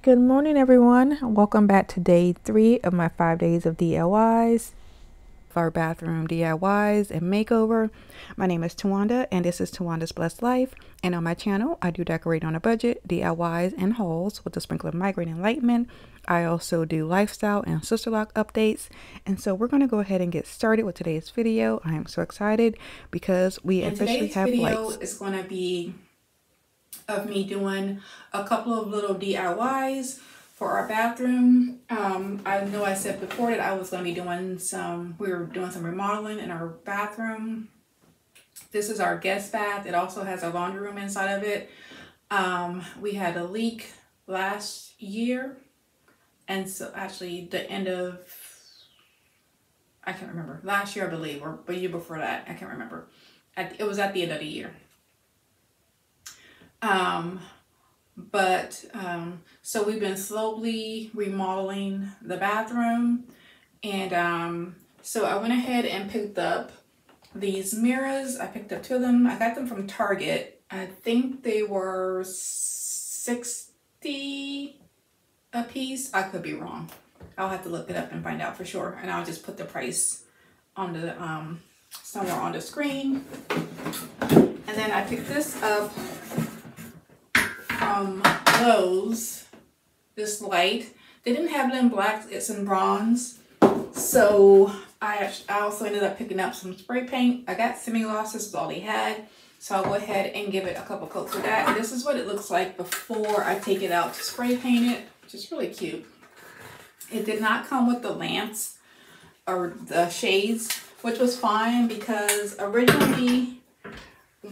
Good morning, everyone. Welcome back to day three of my five days of DIYs, our bathroom DIYs and makeover. My name is Tawanda, and this is Tawanda's Blessed Life. And on my channel, I do decorate on a budget, DIYs, and hauls with a sprinkle of migraine enlightenment. I also do lifestyle and Sisterlock updates. And so we're going to go ahead and get started with today's video. I am so excited because we and officially have video lights. is going to be of me doing a couple of little DIYs for our bathroom. Um, I know I said before that I was going to be doing some, we were doing some remodeling in our bathroom. This is our guest bath. It also has a laundry room inside of it. Um, we had a leak last year. And so actually the end of, I can't remember, last year I believe, or the year before that, I can't remember. At, it was at the end of the year. Um, but um, so we've been slowly remodeling the bathroom. And um, so I went ahead and picked up these mirrors. I picked up two of them. I got them from Target. I think they were 60 a piece. I could be wrong. I'll have to look it up and find out for sure. And I'll just put the price on the um, somewhere on the screen. And then I picked this up from Lowe's, this light. They didn't have it in black, it's in bronze. So I, I also ended up picking up some spray paint. I got semi-gloss, this is all they had. So I'll go ahead and give it a couple coats of that. This is what it looks like before I take it out to spray paint it, which is really cute. It did not come with the lamps or the shades, which was fine because originally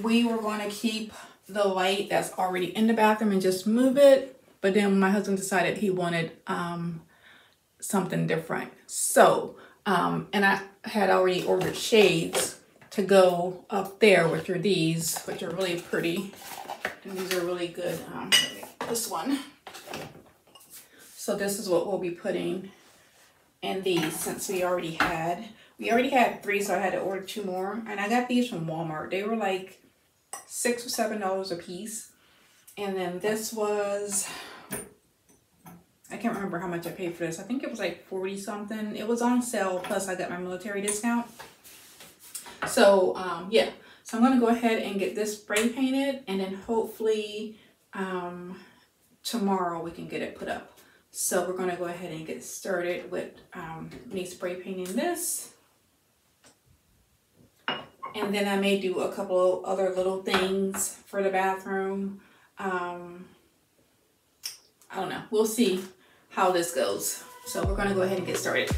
we were going to keep the light that's already in the bathroom and just move it. But then my husband decided he wanted um, something different. So, um, and I had already ordered shades to go up there, which are these, which are really pretty. And these are really good. Um, this one. So this is what we'll be putting in these since we already had. We already had three, so I had to order two more. And I got these from Walmart. They were like six or seven dollars a piece. And then this was, I can't remember how much I paid for this. I think it was like 40 something. It was on sale, plus I got my military discount. So, um, yeah. So I'm to go ahead and get this spray painted and then hopefully um, tomorrow we can get it put up. So we're to go ahead and get started with um, me spray painting this. And then I may do a couple other little things for the bathroom. Um, I don't know. We'll see how this goes. So we're going to go ahead and get started.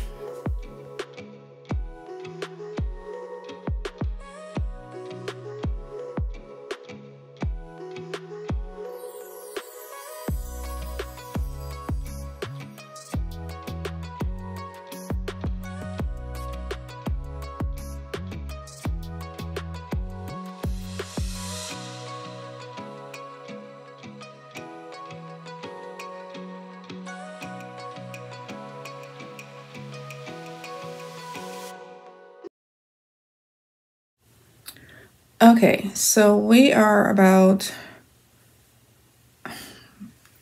Okay, so we are about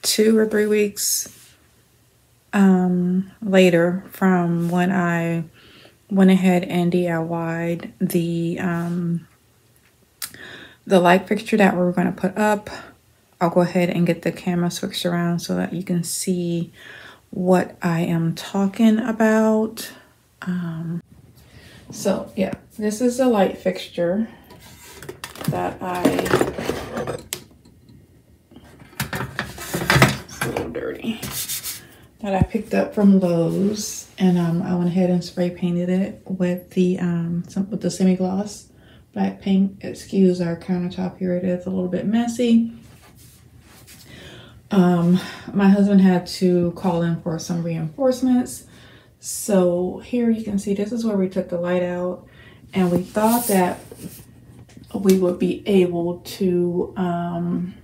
two or three weeks um, later from when I went ahead and DIY'd the um, the light fixture that we are going to put up. I'll go ahead and get the camera switched around so that you can see what I am talking about. Um, so yeah, this is the light fixture that I, it's a little dirty, that I picked up from Lowe's. And um, I went ahead and spray painted it with the, um, some, with the semi-gloss black paint. Excuse our countertop here. It is a little bit messy. Um, my husband had to call in for some reinforcements. So here you can see this is where we took the light out and we thought that we would be able to um,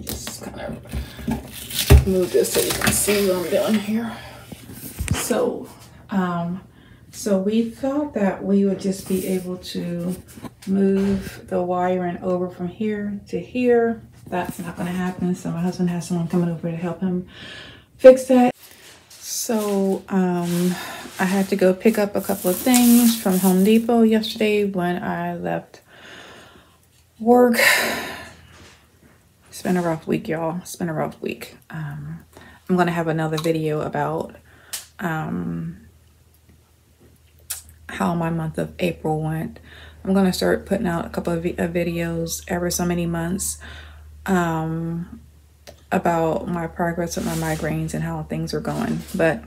just kind of move this so you can see what I'm doing here. So, um, so we thought that we would just be able to move the wiring over from here to here that's not going to happen. So my husband has someone coming over to help him fix that. So um, I had to go pick up a couple of things from Home Depot yesterday when I left work. It's been a rough week, y'all. It's been a rough week. Um, I'm going to have another video about um, how my month of April went. I'm going to start putting out a couple of, videos every so many months um, about my progress with my migraines and how things are going. But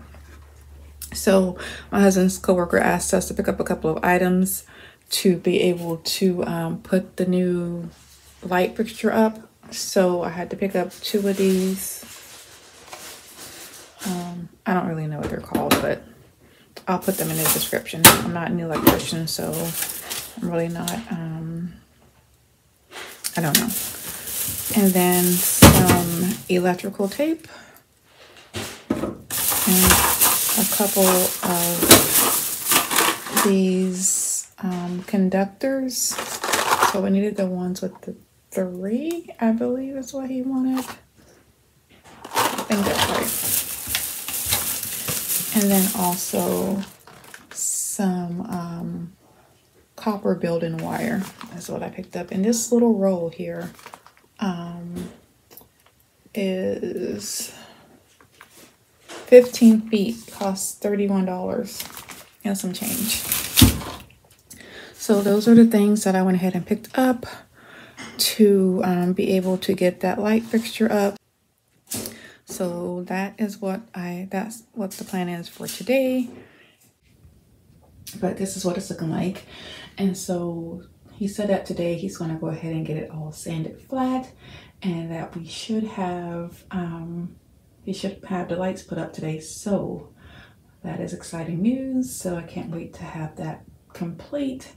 so my husband's coworker asked us to pick up a couple of items to be able to um, put the new light fixture up. So I had to pick up two of these. Um, I don't really know what they're called, but I'll put them in the description. I'm not an electrician, so I'm really not, um, I don't know. And then some electrical tape and a couple of these um, conductors. So we needed the ones with the three, I believe is what he wanted. I think that's right. And then also some um, copper building wire. That's what I picked up. And this little roll here um, is 15 feet, costs $31 and some change. So those are the things that I went ahead and picked up to um, be able to get that light fixture up. So that is what I, that's what the plan is for today. But this is what it's looking like. And so he said that today he's going to go ahead and get it all sanded flat and that we should have, um, he should have the lights put up today. So that is exciting news. So I can't wait to have that complete.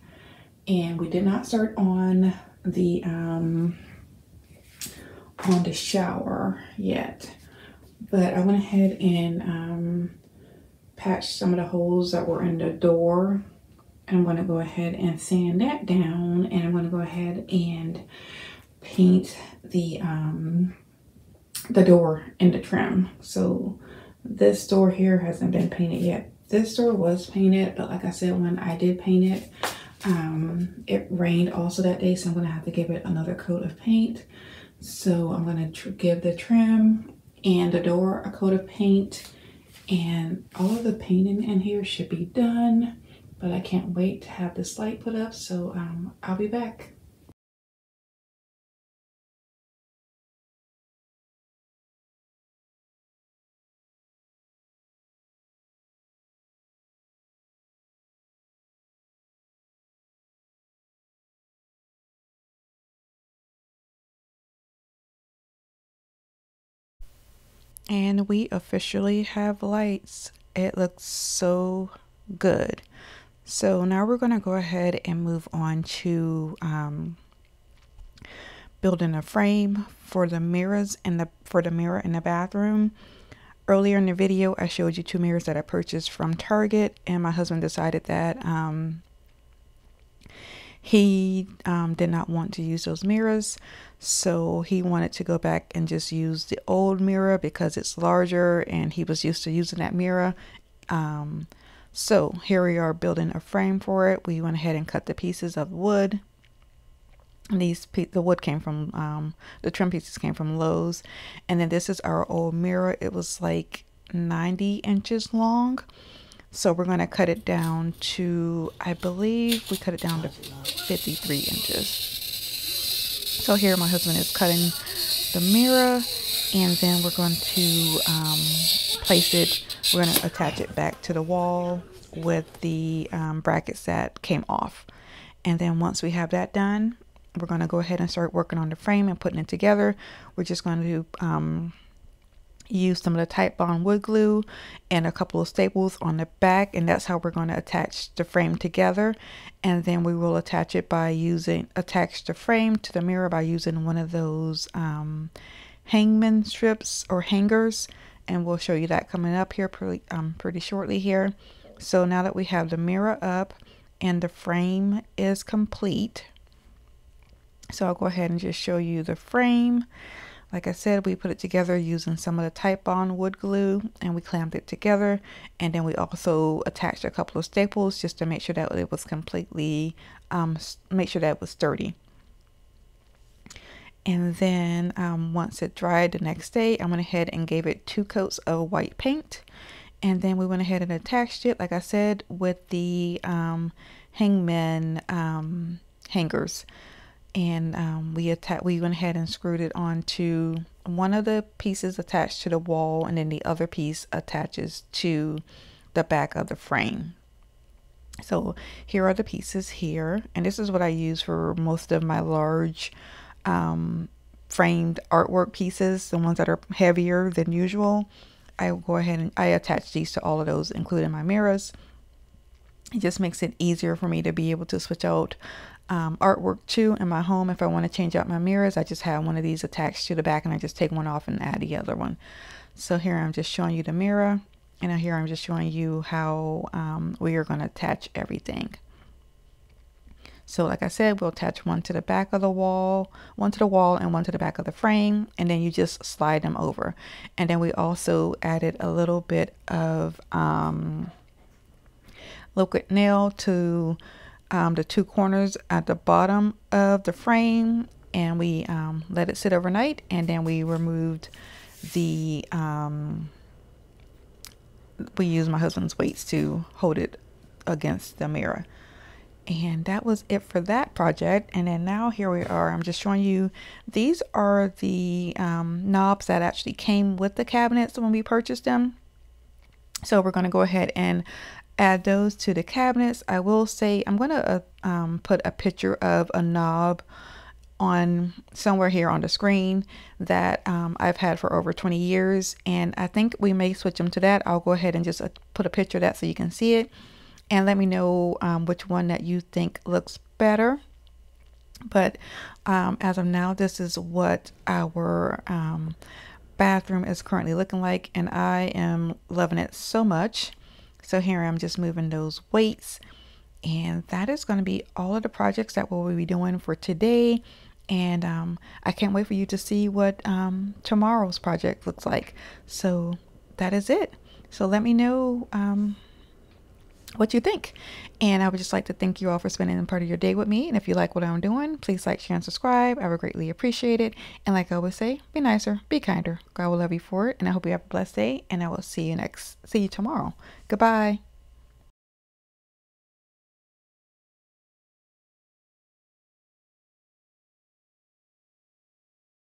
And we did not start on the, um, on the shower yet, but I went ahead and, um, patched some of the holes that were in the door I'm going to go ahead and sand that down and I'm going to go ahead and paint the um, the door and the trim. So this door here hasn't been painted yet. This door was painted, but like I said, when I did paint it, um, it rained also that day, so I'm to have to give it another coat of paint. So I'm to give the trim and the door a coat of paint and all of the painting in here should be done but I can't wait to have this light put up, so um, I'll be back. And we officially have lights. It looks so good. So now we're going to go ahead and move on to um, building a frame for the mirrors and the for the mirror in the bathroom. Earlier in the video, I showed you two mirrors that I purchased from Target, and my husband decided that um, he um, did not want to use those mirrors, so he wanted to go back and just use the old mirror because it's larger, and he was used to using that mirror. Um, so here we are building a frame for it. We went ahead and cut the pieces of wood. And these the wood came from um, the trim pieces came from Lowe's, and then this is our old mirror. It was like 90 inches long, so we're going to cut it down to I believe we cut it down to 53 inches. So here my husband is cutting the mirror, and then we're going to um, place it we're going to attach it back to the wall with the um, brackets that came off. And then once we have that done, we're going to go ahead and start working on the frame and putting it together. We're just going to um, use some of the Titebond wood glue and a couple of staples on the back and that's how we're going to attach the frame together and then we will attach it by using attach the frame to the mirror by using one of those um, hangman strips or hangers and we'll show you that coming up here pretty, um, pretty shortly here. So now that we have the mirror up and the frame is complete, So I'll go ahead and just show you the frame. Like I said, we put it together using some of the type Titebond wood glue and we clamped it together. And then we also attached a couple of staples just to make sure that it was completely, um, make sure that it was sturdy. And then um, once it dried the next day, I went ahead and gave it two coats of white paint. And then we went ahead and attached it, like I said, with the um, hangman um, hangers and um, we atta- we went ahead and screwed it onto one of the pieces attached to the wall and then the other piece attaches to the back of the frame. So here are the pieces here and this is what I use for most of my large um, framed artwork pieces the ones that are heavier than usual. I will go ahead and I attach these to all of those including my mirrors. It just makes it easier for me to be able to switch out um, artwork too in my home. If I want to change out my mirrors, I just have one of these attached to the back and I just take one off and add the other one. So here I'm just showing you the mirror and here I'm just showing you how um, we are going to attach everything. So like I said, we'll attach one to the back of the wall, one to the wall and one to the back of the frame, and then you just slide them over. And then we also added a little bit of um, liquid nail to um, the two corners at the bottom of the frame and we um, let it sit overnight and then we removed the um, we used my husband's weights to hold it against the mirror. And that was it for that project. And then now here we are. I'm just showing you these are the um, knobs that actually came with the cabinets when we purchased them. So we're going to go ahead and add those to the cabinets. I will say I'm going to uh, um, put a picture of a knob on somewhere here on the screen that um, I've had for over 20 years and I think we may switch them to that. I'll go ahead and just uh, put a picture of that so you can see it and let me know um, which one that you think looks better. But um, as of now, this is what our um, bathroom is currently looking like and I am loving it so much. So here I'm just moving those weights and that is going to be all of the projects that we'll be doing for today. And um, I can't wait for you to see what um, tomorrow's project looks like. So that is it. So let me know um, what you think. And I would just like to thank you all for spending part of your day with me. And if you like what I'm doing, please like, share, and subscribe. I would greatly appreciate it. And like I always say, be nicer, be kinder. God will love you for it. And I hope you have a blessed day. And I will see you next, see you tomorrow. Goodbye.